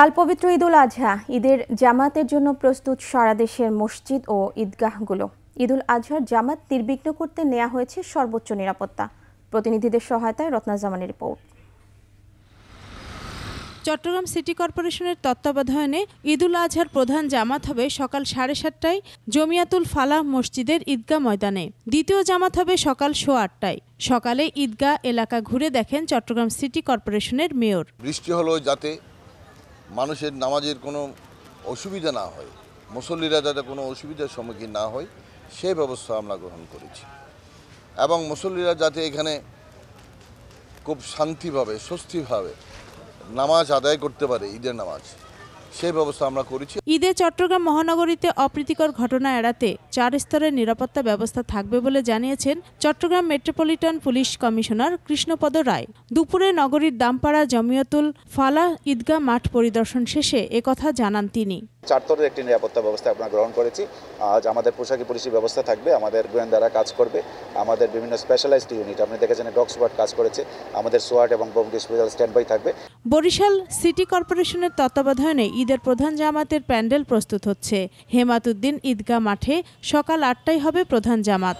কাল পবিত্র ঈদুল আজহা ঈদের জামাতের জন্য প্রস্তুত সারা দেশের মসজিদ ও ঈদগাহগুলো। ঈদুল আজহার জামাত নির্বিঘ্ন করতে নেওয়া হয়েছে সর্বোচ্চ নিরাপত্তা। প্রতিনিধিদের সহায়তায় রত্নাজামানের রিপোর্ট। চট্টগ্রাম সিটি কর্পোরেশনের তত্ত্বাবধানে ঈদুল আজহার প্রধান জামাত হবে সকাল সাড়ে সাতটায় জমিয়াতুল ফালাহ মসজিদের ঈদগাহ ময়দানে। দ্বিতীয় জামাত হবে সকাল সোয়া আটটায়। সকালে ঈদগাহ এলাকা ঘুরে দেখেন চট্টগ্রাম সিটি কর্পোরেশনের মেয়র। বৃষ্টি হলো যাতে মানুষের নামাজের কোনো অসুবিধা না হয়। মুসল্লিরা যাতে কোনো অসুবিধার সম্মুখীন না হয় সেই ব্যবস্থা আমরা গ্রহণ করেছি। এবং মুসল্লিরা যাতে এখানে খুব শান্তিভাবে, স্বস্তিভাবে নামাজ আদায় করতে পারে, ঈদের নামাজ। সেই ব্যবস্থা আমরা করেছি। ঈদে চট্টগ্রাম মহানগরীতে অপ্রীতিকর ঘটনা এড়াতে চার স্তরের নিরাপত্তা ব্যবস্থা থাকবে বলে জানিয়েছেন Chittagong metropolitan police commissioner Krishnapada Roy. দুপুরে নগরীর দামপাড়া জমিয়তুল ফালা ঈদগাহ মাঠ পরিদর্শন শেষে একথা জানান তিনি। চারতরের একটি নিরাপত্তা ব্যবস্থা আমরা গ্রহণ করেছি। আজ আমাদের পোশাকি পুলিশি ব্যবস্থা থাকবে, আমাদের গোয়েন্দারা কাজ করবে, আমাদের বিভিন্ন স্পেশালাইজড ইউনিট আপনি দেখেছেন ডগ স্কোয়াড কাজ করেছে, আমাদের সোয়াট এবং বোম ডিসপোজাল স্ট্যান্ড বাই থাকবে। বরিশাল সিটি কর্পোরেশনের তত্ত্বাবধানে ঈদের প্রধান জামাতের প্যান্ডেল প্রস্তুত হচ্ছে। হেমাতুদ্দিন ঈদগাহ মাঠে সকাল আটটায় হবে প্রধান জামাত।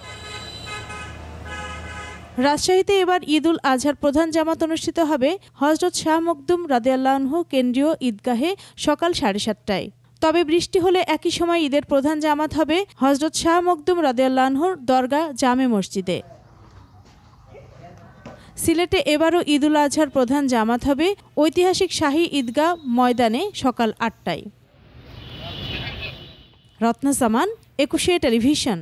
রাজশাহীতে এবার ঈদুল আজহার প্রধান জামাত অনুষ্ঠিত হবে। হজরত শাহ মকদুম রাদিয়াল্লাহু কেন্দ্রীয় ঈদগাহে সকাল সাড়ে সাতটায়। তবে বৃষ্টি হলে একই সময় ঈদের প্রধান জামাত হবে হজরত শাহ মকদুম রাদিয়াল্লাহুর দরগা জামে মসজিদে। সিলেটে এবারও ঈদুল আজহার প্রধান জামাত হবে ঐতিহাসিক শাহী ঈদগাহ ময়দানে সকাল আটটায়। রত্নাসামান একুশে টেলিভিশন।